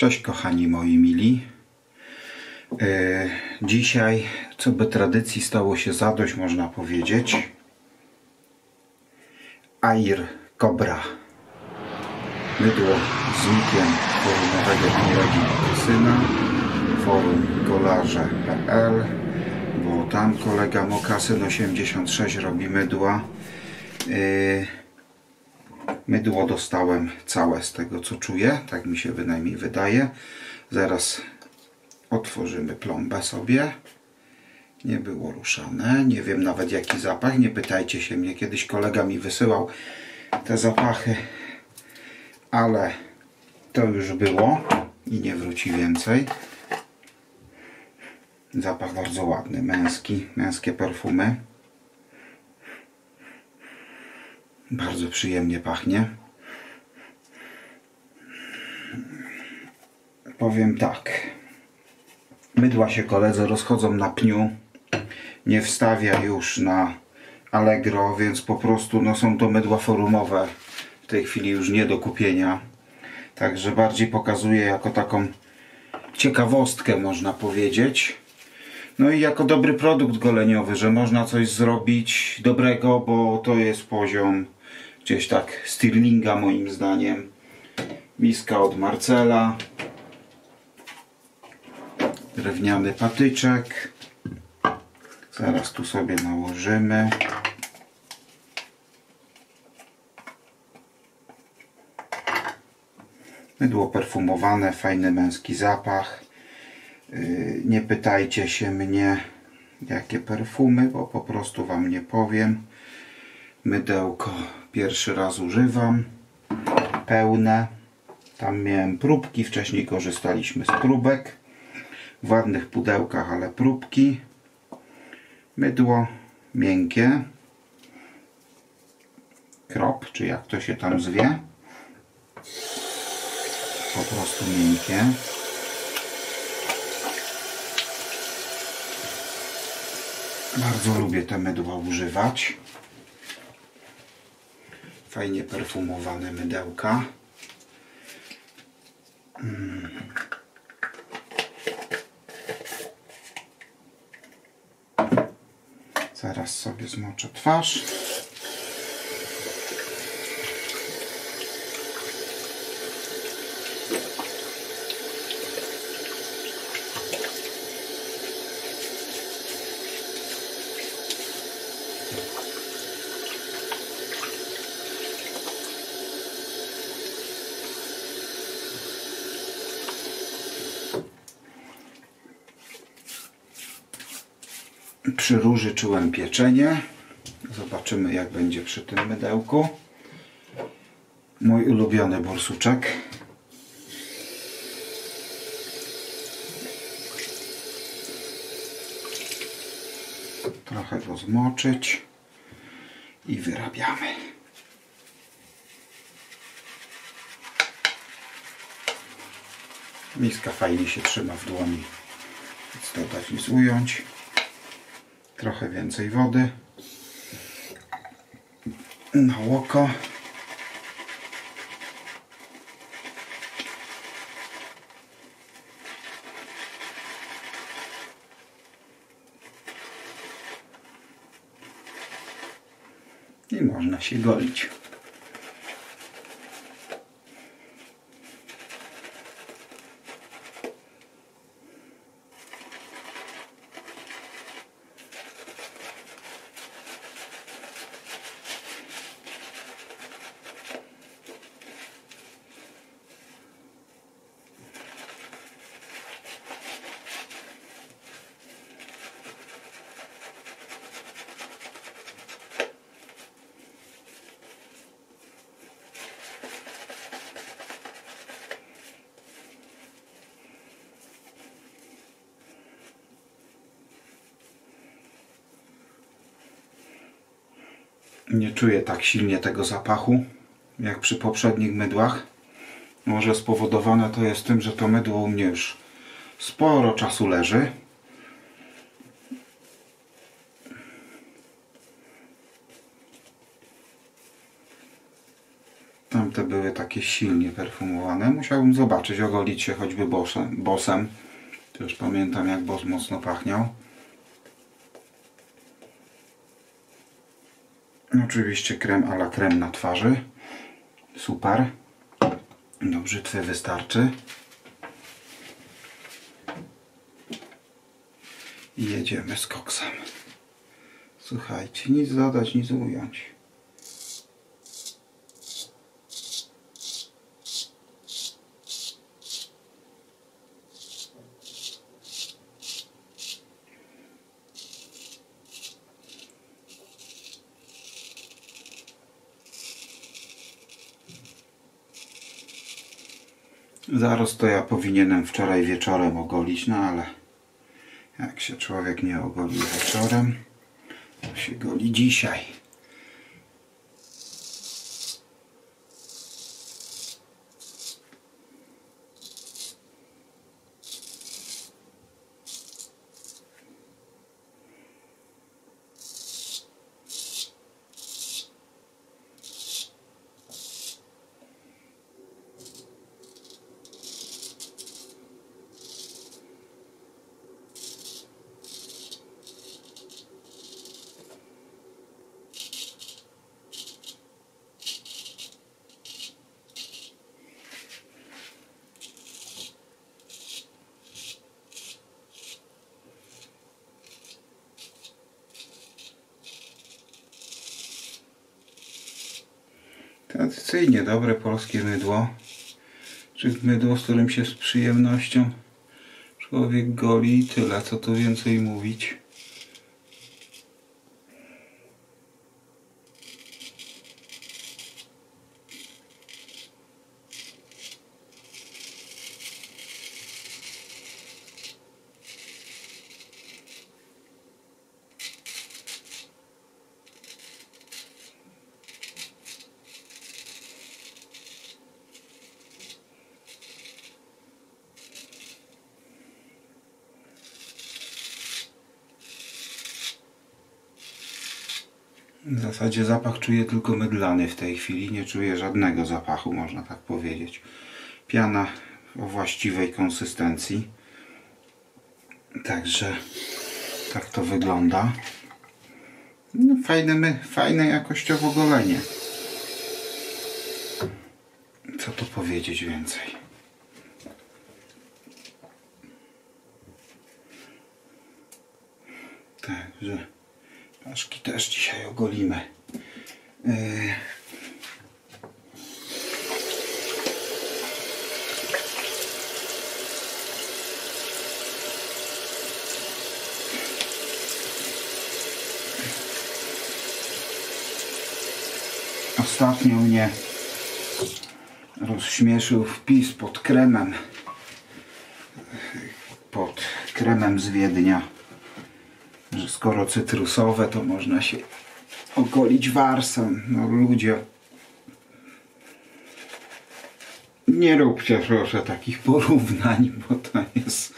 Cześć kochani moi mili. E, dzisiaj, co by tradycji stało się zadość, można powiedzieć. Air Cobra. Mydło z nikiem forumowego kolegi Mokasyna, forum kolarze.pl, bo tam kolega Mokasyn 86 robi mydła. E, Mydło dostałem całe z tego co czuję, tak mi się bynajmniej wydaje. Zaraz otworzymy plombę sobie. Nie było ruszane, nie wiem nawet jaki zapach, nie pytajcie się mnie. Kiedyś kolega mi wysyłał te zapachy, ale to już było i nie wróci więcej. Zapach bardzo ładny, męski, męskie perfumy. Bardzo przyjemnie pachnie. Powiem tak. Mydła się koledzy rozchodzą na pniu. Nie wstawia już na Allegro, więc po prostu no, są to mydła forumowe. W tej chwili już nie do kupienia. Także bardziej pokazuję jako taką ciekawostkę można powiedzieć. No i jako dobry produkt goleniowy, że można coś zrobić dobrego, bo to jest poziom gdzieś tak Stirlinga moim zdaniem. Miska od Marcela. Drewniany patyczek. Zaraz tu sobie nałożymy. Mydło perfumowane, fajny męski zapach. Yy, nie pytajcie się mnie jakie perfumy, bo po prostu Wam nie powiem. Mydełko pierwszy raz używam. Pełne. Tam miałem próbki, wcześniej korzystaliśmy z próbek. W ładnych pudełkach, ale próbki. Mydło miękkie. Krop, czy jak to się tam zwie. Po prostu miękkie. Bardzo lubię te mydła używać. Fajnie perfumowane mydełka. Mm. Zaraz sobie zmoczę twarz. Przy róży czułem pieczenie. Zobaczymy jak będzie przy tym mydełku. Mój ulubiony borsuczek. Trochę go zmoczyć i wyrabiamy. Miska fajnie się trzyma w dłoni. Więc dodać i ująć trochę więcej wody na oko. I można się golić nie czuję tak silnie tego zapachu jak przy poprzednich mydłach. Może spowodowane to jest tym, że to mydło u mnie już sporo czasu leży. Tamte były takie silnie perfumowane. Musiałbym zobaczyć, ogolić się choćby bosem. już pamiętam jak bos mocno pachniał. Oczywiście krem a la krem na twarzy. Super. Do brzytwy wystarczy. I jedziemy z koksem. Słuchajcie, nic dodać, nic ująć. Zaraz to ja powinienem wczoraj wieczorem ogolić, no ale jak się człowiek nie ogoli wieczorem, to się goli dzisiaj. Tradycyjnie dobre polskie mydło. Czy mydło, z którym się z przyjemnością człowiek goli i tyle, co tu więcej mówić. W zasadzie zapach czuję tylko mydlany w tej chwili. Nie czuję żadnego zapachu, można tak powiedzieć. Piana o właściwej konsystencji. Także tak to wygląda. No, fajne, fajne jakościowo golenie. Co tu powiedzieć więcej? Także paszki też dzisiaj ogolimy. Yy. Ostatnio mnie rozśmieszył wpis pod kremem pod kremem z Wiednia skoro cytrusowe to można się ogolić warsem no ludzie nie róbcie proszę takich porównań bo to jest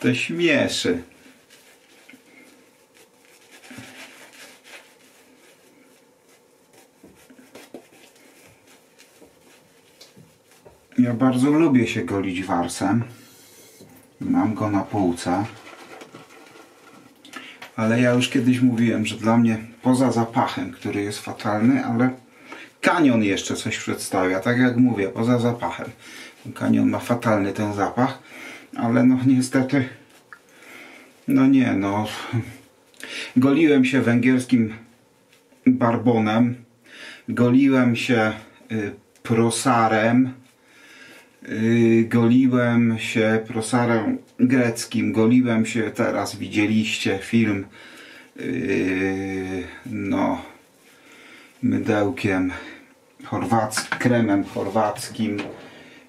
to śmieszy Ja bardzo lubię się golić warsem. Mam go na półce. Ale ja już kiedyś mówiłem, że dla mnie poza zapachem, który jest fatalny, ale kanion jeszcze coś przedstawia. Tak jak mówię, poza zapachem. Kanion ma fatalny ten zapach, ale no niestety no nie, no goliłem się węgierskim barbonem, goliłem się y, prosarem, goliłem się prosarem greckim, goliłem się teraz, widzieliście film yy, no mydełkiem chorwackim, kremem chorwackim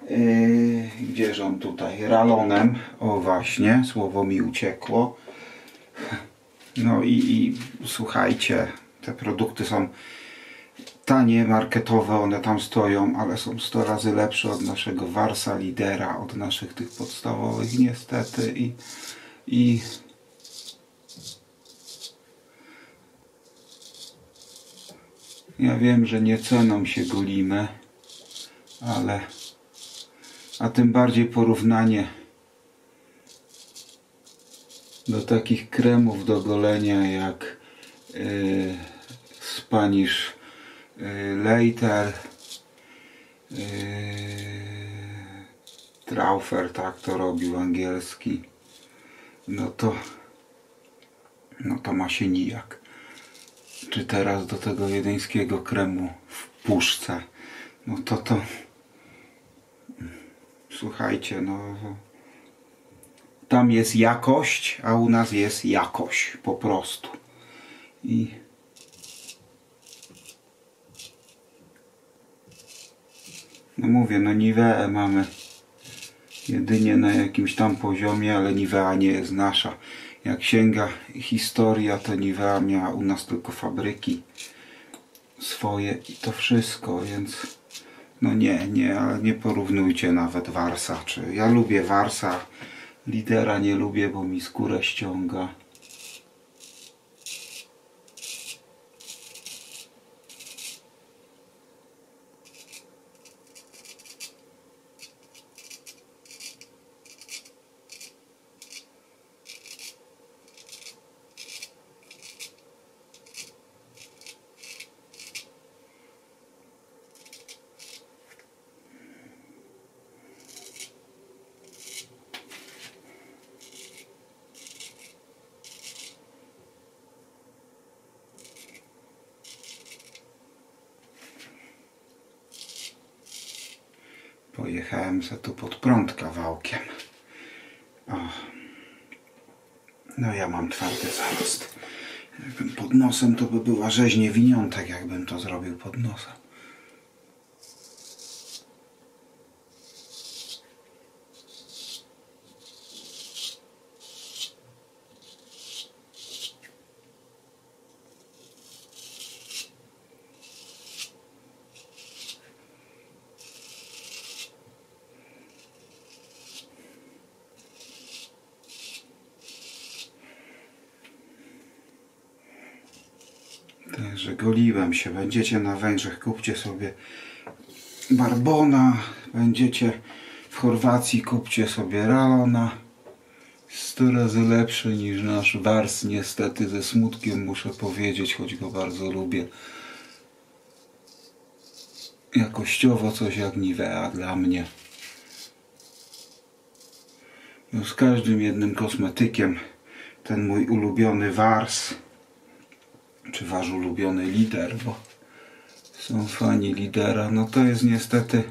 yy, gdzież on tutaj, ralonem. O właśnie, słowo mi uciekło. No i, i słuchajcie te produkty są tanie, marketowe, one tam stoją, ale są 100 razy lepsze od naszego Warsa Lidera, od naszych tych podstawowych niestety. I, i ja wiem, że nie ceną się golimy, ale a tym bardziej porównanie do takich kremów do golenia jak yy, Later yy, Traufer tak to robił angielski. No to no to ma się nijak. Czy teraz do tego wiedeńskiego kremu w puszce? No to to słuchajcie no tam jest jakość, a u nas jest jakość po prostu. I no mówię, no Niveę mamy jedynie na jakimś tam poziomie, ale Nivea nie jest nasza. Jak sięga historia, to Nivea miała u nas tylko fabryki swoje i to wszystko, więc no nie, nie, ale nie porównujcie nawet Warsa, czy ja lubię Warsa, lidera nie lubię, bo mi skórę ściąga. Pojechałem za tu pod prąd kawałkiem. O. No ja mam twardy zarost. Jakbym pod nosem, to by była rzeźnie winiątek, jakbym to zrobił pod nosem. Także goliłem się. Będziecie na Węgrzech, kupcie sobie Barbona. Będziecie w Chorwacji, kupcie sobie Ralona. 100 razy lepszy niż nasz Wars. Niestety ze smutkiem muszę powiedzieć, choć go bardzo lubię. Jakościowo coś jak Nivea dla mnie. No z każdym jednym kosmetykiem ten mój ulubiony Wars czy wasz ulubiony lider, bo są fani lidera, no to jest niestety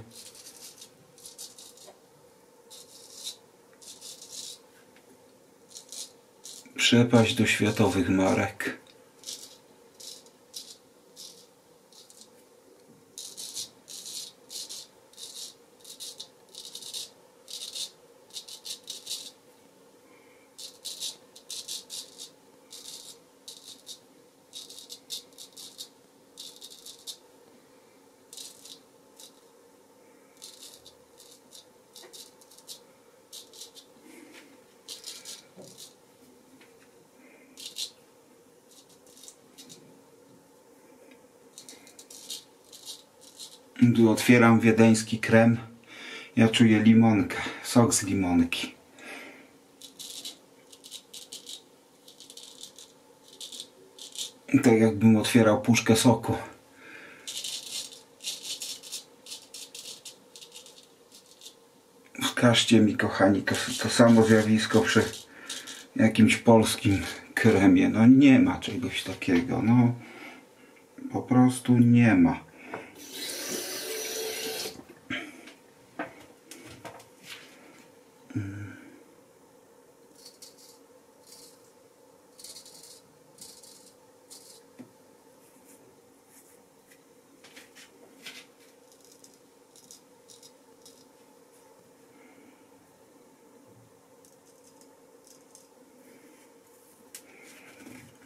przepaść do światowych marek. Tu otwieram wiedeński krem. Ja czuję limonkę, sok z limonki. Tak jakbym otwierał puszkę soku. Wskażcie mi kochani to, to samo zjawisko przy jakimś polskim kremie. No nie ma czegoś takiego. No po prostu nie ma.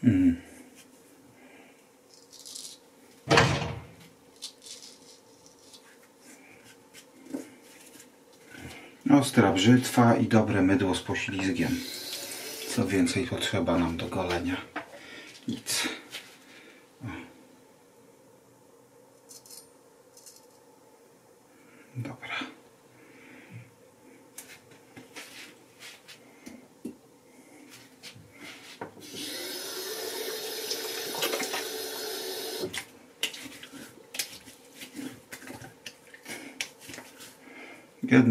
Mm. Ostra brzytwa i dobre mydło z poślizgiem. Co więcej potrzeba nam do golenia? Nic.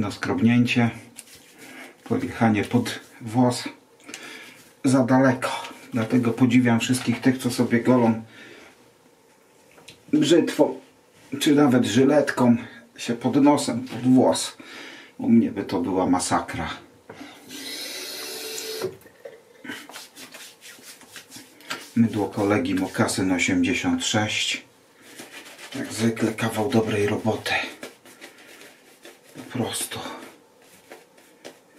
Jedno skrobnięcie, podjechanie pod włos za daleko. Dlatego podziwiam wszystkich tych, co sobie golą brzytwą, czy nawet żyletką się pod nosem, pod włos. U mnie by to była masakra. Mydło kolegi Mokasyn 86. Jak zwykle kawał dobrej roboty. Po.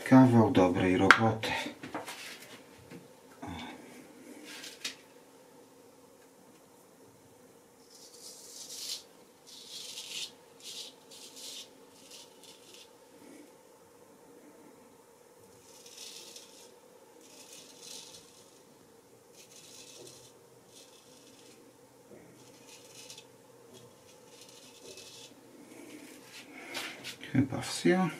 Kawał dobrej roboty. Tentar fechar.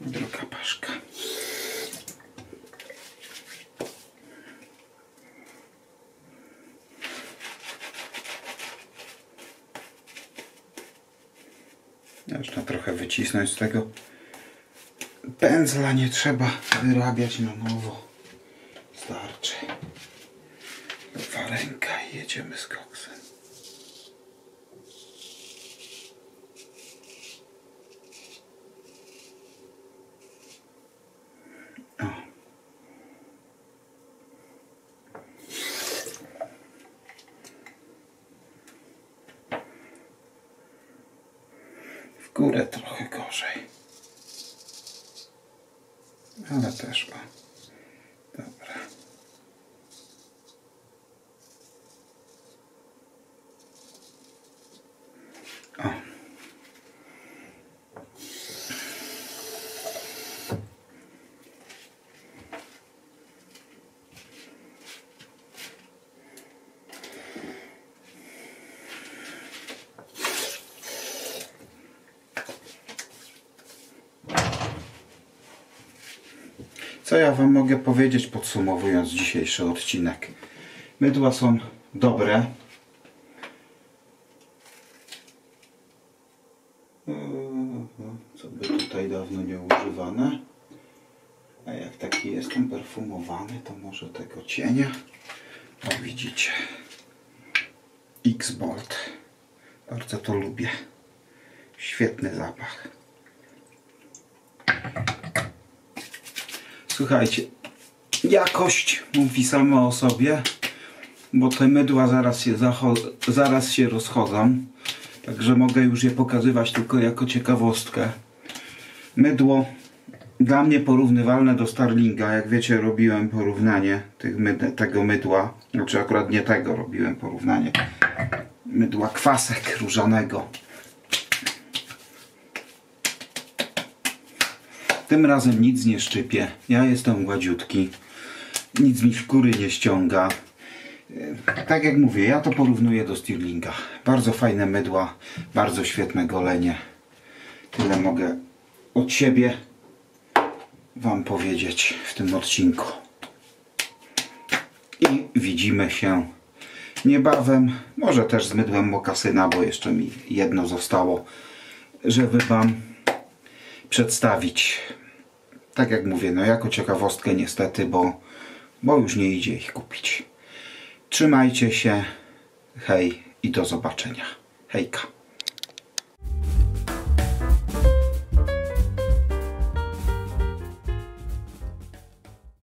Vou wycisnąć z tego pędzla, nie trzeba wyrabiać na nowo. Starczy. Lewa ręka i jedziemy z. O. W górę trochę gorzej. Ale też o. Co ja Wam mogę powiedzieć podsumowując dzisiejszy odcinek? Mydła są dobre. Co by tutaj dawno nie używane. A jak taki jestem perfumowany, to może tego cienia. O widzicie. X-Bolt. Bardzo to lubię. Świetny zapach. Słuchajcie, jakość mówi sama o sobie, bo te mydła zaraz się, zaraz się rozchodzą, także mogę już je pokazywać tylko jako ciekawostkę. Mydło dla mnie porównywalne do Starlinga, jak wiecie robiłem porównanie myd- tego mydła, znaczy akurat nie tego robiłem porównanie, mydła kwasek różanego. Tym razem nic nie szczypie. Ja jestem gładziutki. Nic mi skóry nie ściąga. E, Tak jak mówię, ja to porównuję do Stirlinga. Bardzo fajne mydła, bardzo świetne golenie. Tyle mogę od siebie Wam powiedzieć w tym odcinku. I widzimy się niebawem. Może też z mydłem mokasyna, bo jeszcze mi jedno zostało, żeby Wam przedstawić. Tak jak mówię, no jako ciekawostkę niestety, bo, bo już nie idzie ich kupić. Trzymajcie się, hej i do zobaczenia. Hejka.